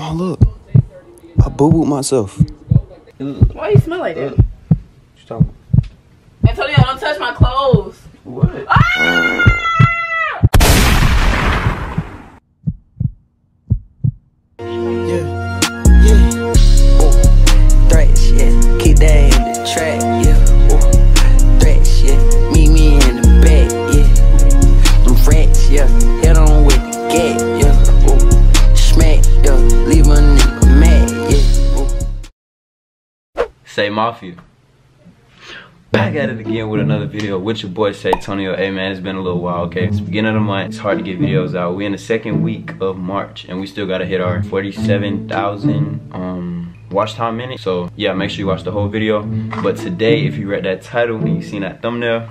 Mom, look. I boo booed myself. Why do you smell like that? What you talking Antonio, don't touch my clothes. What? Yeah, Mafia. Back at it again with another video with your boy Say Tonio. Hey man, it's been a little while, okay? It's beginning of the month. It's hard to get videos out. We're in the second week of March and we still gotta hit our 47,000 um watch time minutes. So yeah, make sure you watch the whole video. But today, if you read that title and you seen that thumbnail,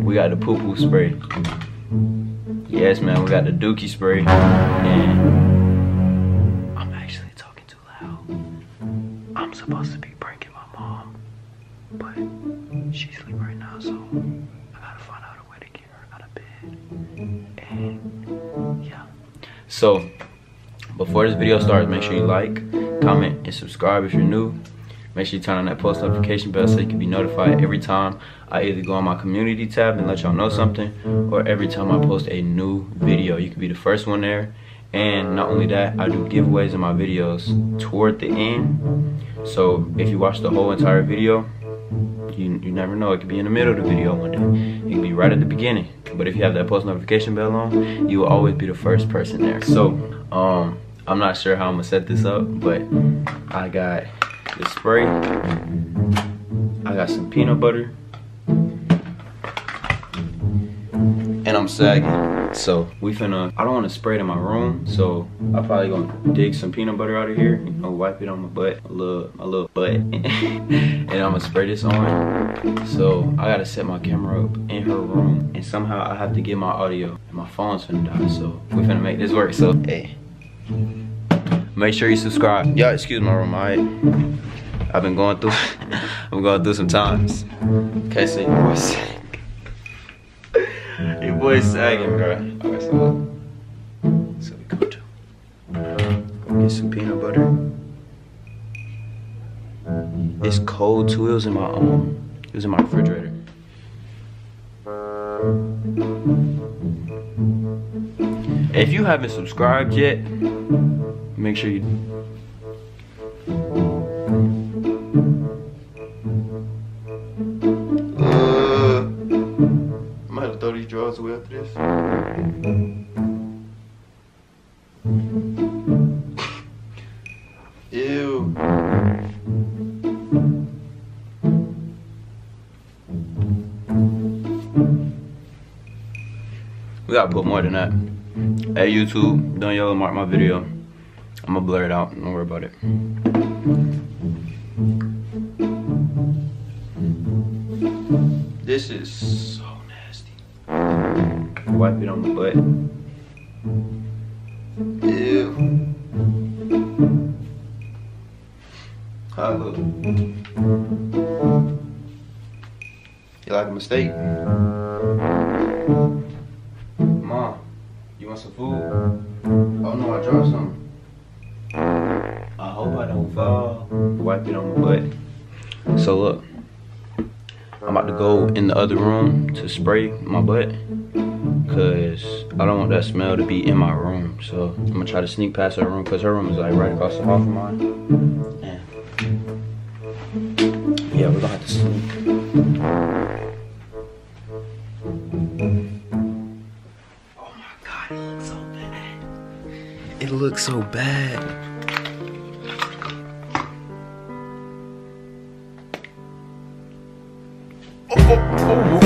we got the poo poo spray. Yes man, we got the dookie spray. And I'm actually talking too loud. I'm supposed to be she's asleep right now, so I gotta find out a way to get her out of bed. And yeah. So before this video starts, make sure you like, comment, and subscribe if you're new. Make sure you turn on that post notification bell so you can be notified every time I either go on my community tab and let y'all know something, or every time I post a new video. You can be the first one there. And not only that, I do giveaways in my videos toward the end. So if you watch the whole entire video, you, you never know. It could be in the middle of the video one day. It could be right at the beginning. But if you have that post notification bell on, you will always be the first person there. So, um, I'm not sure how I'm gonna set this up, but I got the spray. I got some peanut butter. And I'm sagging. So we finna, I don't wanna spray it in my room. So I probably gonna dig some peanut butter out of here, you know, wipe it on my butt, a little, my little butt. I'm gonna spray this on. So I gotta set my camera up in her room. And somehow I have to get my audio. And my phone's finna die, so we finna make this work. So, hey. Make sure you subscribe. Y'all excuse my room, alright? I've been going through, I'm going through some times. Okay, so your boy's sagging. Your boy's sagging, bro. So. So we go to, go get some peanut butter. It's cold too, it was in my, um, it was in my refrigerator. If you haven't subscribed yet, make sure you Uh, I'm gonna have throw these drawers away after this. We gotta put more than that. Hey YouTube, don't yellow mark my video. I'm gonna blur it out, don't worry about it. This is so nasty. Wipe it on the butt. Ew. How it look? You like a mistake? Mom, you want some food? Oh no, I dropped some. I hope I don't fall. Wipe it on my butt. So look. I'm about to go in the other room to spray my butt because I don't want that smell to be in my room. So I'm gonna try to sneak past her room because her room is like right across the hall from mine. And yeah, we're gonna have to sneak. Looks so bad. It looks so bad. Come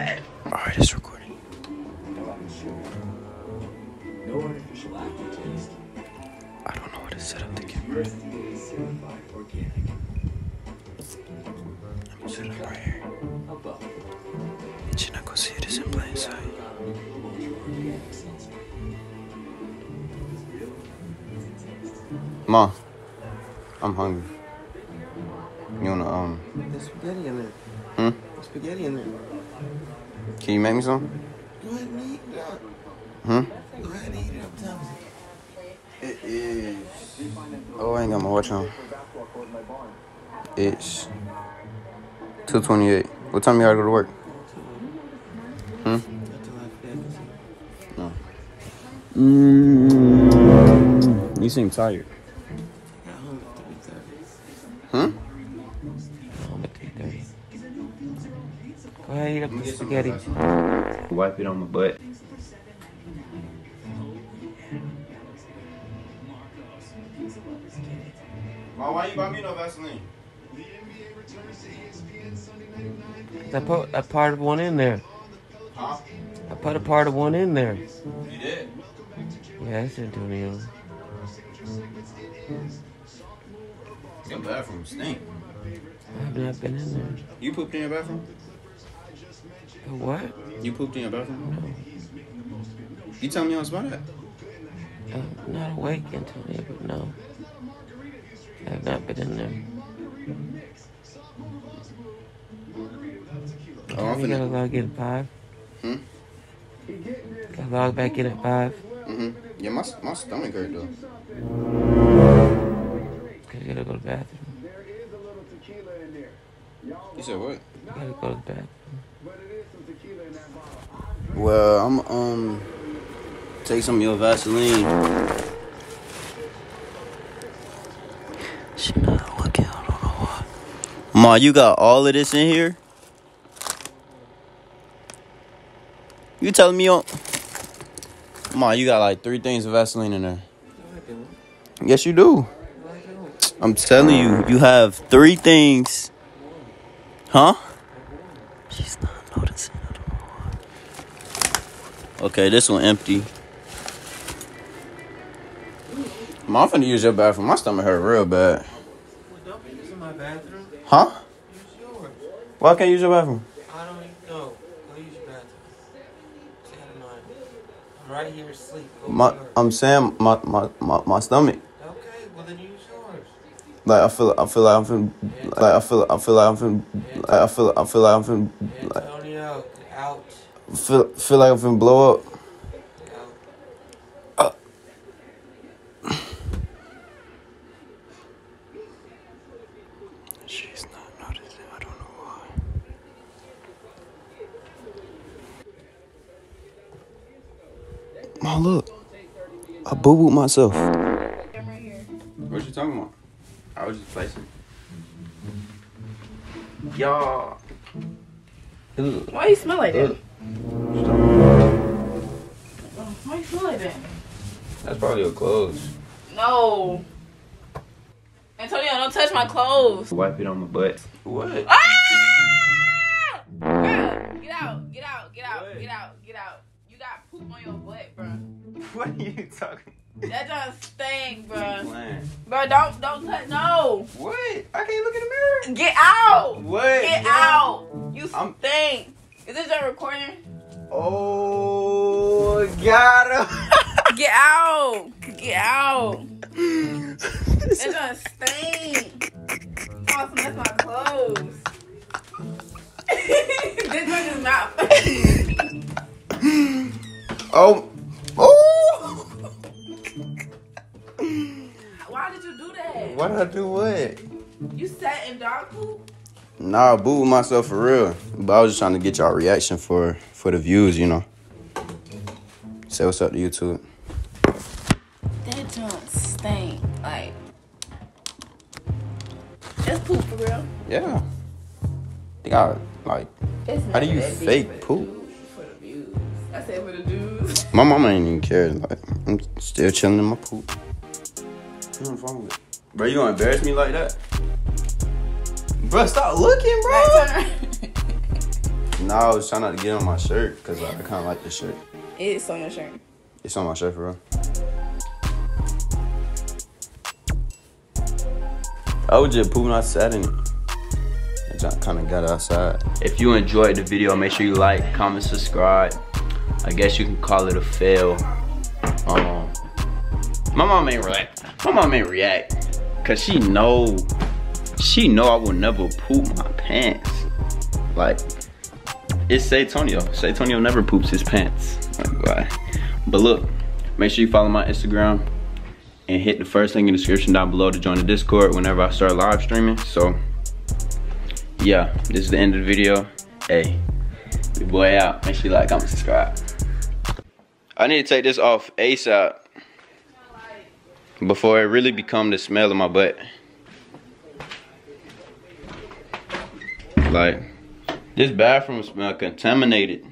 bad. Alright, it's recording. No artificial. I don't know what to set up the camera. I'm set up right here. Chinako see it is in plain sight. Ma, I'm hungry. You wanna um? Hmm. There's spaghetti in there. Can you make me some? Go ahead and eat it up. Hmm? Go ahead and eat it up, Thomas. It is. Oh, I ain't got my watch on. It's two twenty-eight. What time you gotta go to work? Hmm. Until Mm, you seem tired. Go eat up the spaghetti. Wipe it on my butt. Mom, why you buy me no Vaseline? I put a part of one in there. Huh? I put a part of one in there. You did? Yes, Antonio. Your bathroom stink. I have not been in there. You pooped in your bathroom? What? You pooped in your bathroom? No. You tell me on spot that. I'm not awake, until Antonio, but no. I have not been in there. Oh, I'm finna. log in at 5. Hmm? Gotta log back in at 5. Mm-hmm. Yeah, my, my stomach hurt though. Cause you gotta go to the bathroom. You said what? You gotta go to the bathroom. Well, I'm um take some of your Vaseline. She not looking. I don't know why. Ma, you got all of this in here? You telling me on? Ma, you got like three things of Vaseline in there. Yes, you do. I'm telling you, you have three things. Huh? She's not noticing. I don't know why. Okay, this one empty. Ma, I'm finna use your bathroom. My stomach hurt real bad. Well, don't be using my bathroom. Huh? Use yours. Why can't you use your bathroom? I don't even know. Go use your bathroom. Stay out of mine. I'm right here asleep. Go My. I'm saying my, my, my, my stomach. Okay, well then use yours. Like I feel, I feel like I'm finna, like I feel, I feel like I'm finna, like I feel, I feel like I'm finna, like, Antonio, get out. Feel, feel like I'm finna blow up. Get out. She's not noticing. I don't know why. Ma, look. I boo booed myself. What you talking about? I was just placing. Y'all. Why you smell like that? Why you smell like that? That's probably your clothes. No. Antonio, don't touch my clothes. Wipe it on my butt. What? Ah! Bruh, get out, get out, get out, What? get out, get out. You got poop on your butt, bro. What are you talking? That just stink, bro. Playing. Bro, don't don't touch. No. What? I can't look in the mirror. Get out. What? Get out. You I'm- stink. Is this your recording? Oh, got him. Get out. Get out. That just stink. Oh, that's my clothes. this one is not funny. oh. Oh. Why did you do that? Why did I do what? You sat in dog poop? Nah, I booed myself for real. But I was just trying to get y'all reaction for for the views, you know. Say what's up to YouTube. That stink. Like, that's poop for real. Yeah. They got, like It's How do you fake poop? For the views. I said for the dudes. my mama ain't even care. Like I'm still chilling in my poop. What's wrong with it? Bro, you gonna embarrass me like that? Bro, stop looking, bro. Nah, I was trying not to get on my shirt because like, I kind of like this shirt. it's on your shirt. It's on my shirt for I was just pooping. Sat in. I kind of got outside. If you enjoyed the video, make sure you like, comment, subscribe. I guess you can call it a fail. Um, my mom ain't react. My mom ain't react, cause she know, she know I will never poop my pants. Like, it's Saytonio. Saytonio never poops his pants. Like, why? But look, make sure you follow my Instagram and hit the first link in the description down below to join the Discord whenever I start live streaming. So, yeah, this is the end of the video. Hey, your boy out. Make sure you like, comment, subscribe. I need to take this off ASAP before it really become the smell of my butt. Like, this bathroom smell contaminated.